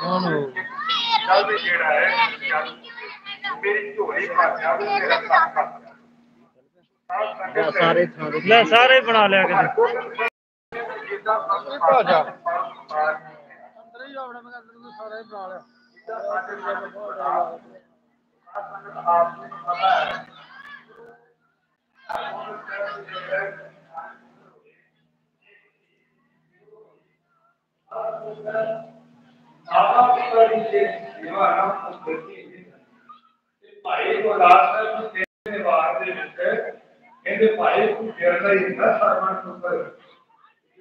कौन हो हाँ, सारे ले सारे बना लिया कर ਜਿਹੜਾ ਹੈ ਜਲ ਮੇਰੀ ਝੋਲੀ ਭਰ ਜਾਵੇ ਮੇਰਾ ਕੰਮ ਕਰ ਸਾਧ ਸੰਗਤ ਸਾਰੇ ਥਾਂ ਦੇ ਲੈ ਸਾਰੇ ਹੀ ਬਣਾ ਲਿਆ ਕਿਤੇ ਜਿੱਦਾਂ ਭਾਜਾ।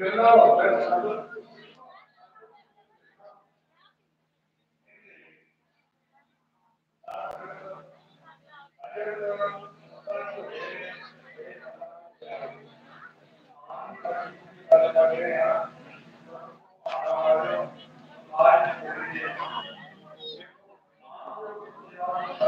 ਅੰਦਰ ਹੀ ਆਉਣਾ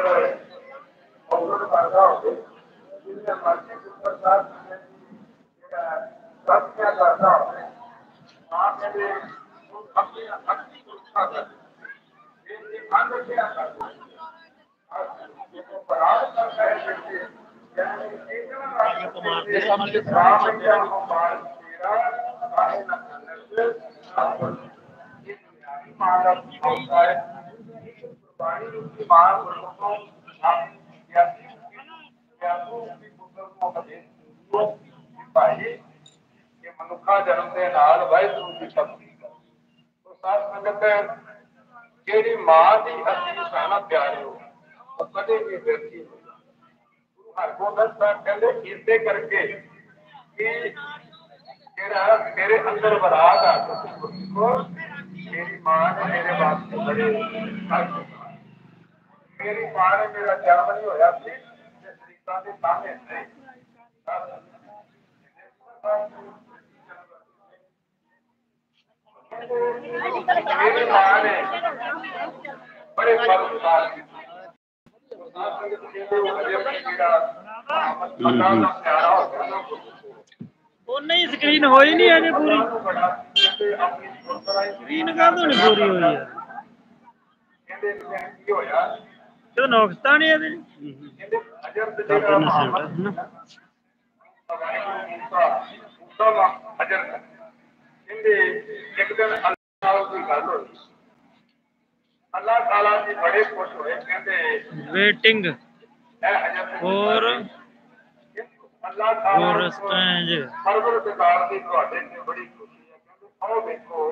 अवरोध बाधा होते जिनमें मरने के ऊपर साथ सत्या करता होते वहाँ पे भी अपनी अक्ति को उठा करते अन्य क्या करते अपराध करता है व्यक्ति यानी तेरह मानव होता है ਮਨੁੱਖਾ ਜਨਮ ਦੇ ਨਾਲ ਵਾਹਿਗੁਰੂ ਦੀ ਸ਼ਕਤੀ ਉਹ ਸਾਧ ਸੰਗਤ ਜਿਹੜੀ ਮਾਂ ਦੀ ਅਸਲੀ ਸਾਨਾ ਪਿਆਰਿਓ ਉਹ ਕਦੇ ਵੀ ਵਿਅਰਥੀ ਨਹੀਂ ਗੁਰੂ ਹਰਗੋਬਿੰਦ ਸਾਹਿਬ ਕਹਿੰਦੇ ਇਸੇ ਕਰਕੇ ਕਿ ਜਿਹੜਾ ਮੇਰੇ ਅੰਦਰ ਬਰਾਤ ਆ ਕੋ ਮੇਰੀ ਮਾਂ ਨੇ ਮੇਰੇ ਵਾਸਤੇ ਬੜੇ ਕਸ਼ਟ ਉਠਾਏ। ਮੇਰੀ ਮਾਂ ਨੇ ਮੇਰਾ ਜਨਮ ਨਹੀਂ ਹੋਇਆ ਸੀ ਤੇ ਸਰੀਕਾਂ ਦੇ ਸਾਹਮਣੇ ਸੀ ਮੇਰੀ ਮਾਂ ਨੇ ਬੜੇ ਪਰਉਪਕਾਰ ਕੀਤੇ ਉਹ ਨਹੀਂ ਸਕਰੀਨ ਹੋਈ ਨਹੀਂ ਅਜੇ ਪੂਰੀ ਸਕਰੀਨ ਕਾਹਦੋਂ ਨਹੀਂ ਪੂਰੀ ਹੋਈ ਯਾਰ ਕੀ ਹੋਇਆ ਤੇ ਨੁਕਸਤਾ ਨਹੀਂ ਇਹਦੇ। ਅੱਲਾਹ ਤਾਲਾ ਜੀ ਬੜੇ ਖੁਸ਼ ਹੋਏ ਕਹਿੰਦੇ ਵੇਟਿੰਗ ਹੋਰ? ਅੱਲਾਹ ਤਾਲਾ ਹੋਰ ਸਟੈਂਜ ਸਰਵਰ ਦੇ ਦੀ ਤੁਹਾਡੇ ਤੇ ਬੜੀ ਖੁਸ਼ੀ ਹੈ ਕਹਿੰਦੇ ਆਓ ਵੇਖੋ